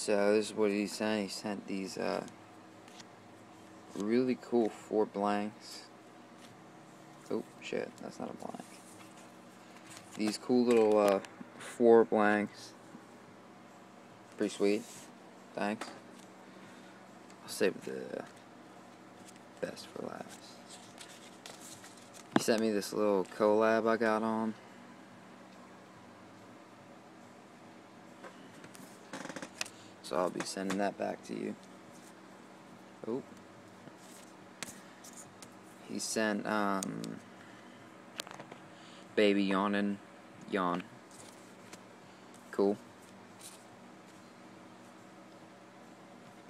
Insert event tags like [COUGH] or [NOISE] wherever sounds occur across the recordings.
So this is what he sent. He sent these uh, really cool four blanks. Oh shit, that's not a blank. These cool little uh, four blanks. Pretty sweet. Thanks. I'll save the best for last. He sent me this little collab I got on. So I'll be sending that back to you. Oh. He sent, um, Baby Yawning, Yahn. Cool.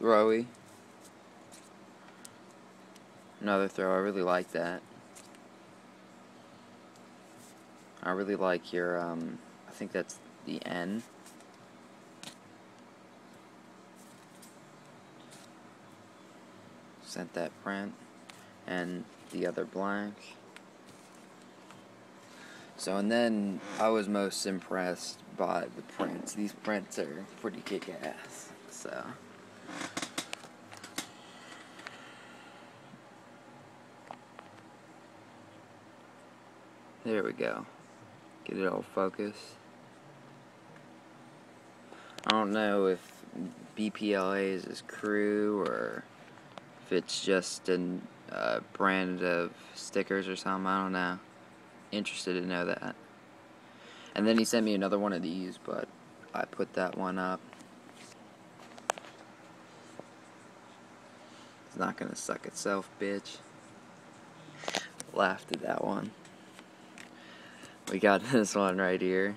Throwy. Another throw, I really like that. I really like your, um, I think that's the N. Sent that print and the other blank. So, and then I was most impressed by the prints. These prints are pretty kick ass. So. There we go. Get it all focused. I don't know if BPLA is his crew or it's just a uh, brand of stickers or something. I don't know. Interested to know that. And then he sent me another one of these, but I put that one up. It's not gonna suck itself, bitch. Laughed at that one. We got [LAUGHS] this one right here.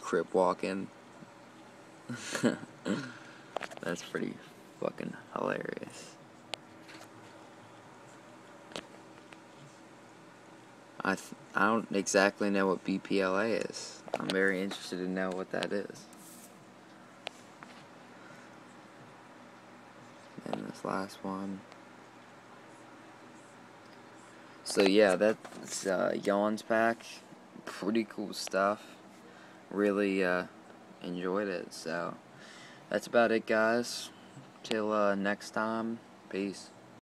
Crip walking. [LAUGHS] That's pretty fucking hilarious. I I don't exactly know what BPLA is. I'm very interested to know what that is. And this last one. So yeah, that's uh, Yahns pack. Pretty cool stuff. Really uh, enjoyed it. So that's about it, guys. Till uh, next time. Peace.